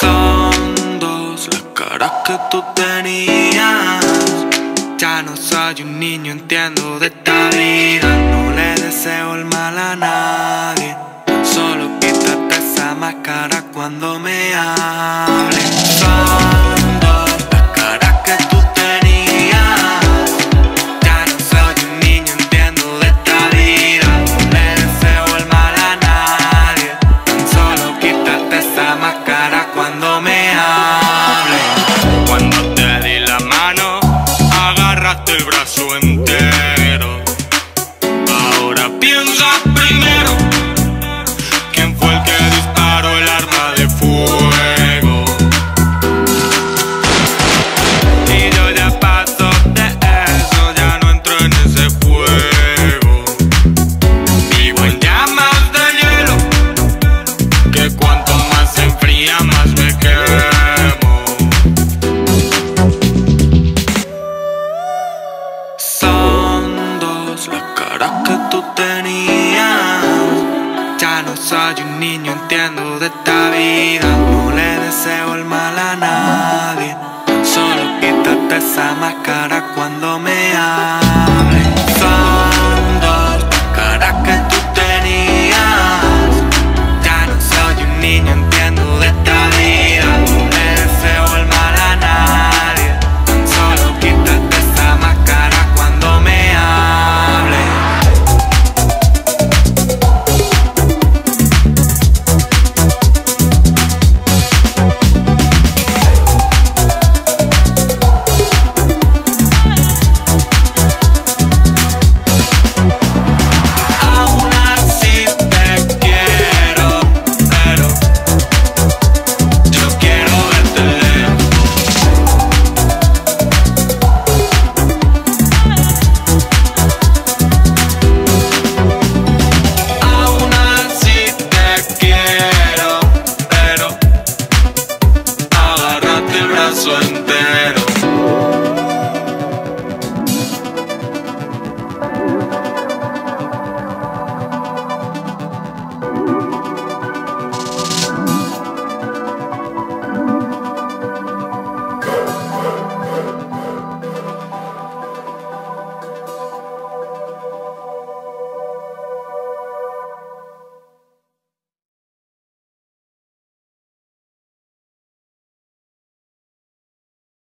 Son dos las caras que tú tenías. Ya no soy un niño, entiendo de esta vida. No le deseo el mal agarraste el brazo entero. Las caras que tú tenías. Ya no soy un niño, entiendo de esta vida. No le deseo el mal a nadie. Solo quítate esa máscara cuando me hables. suerte.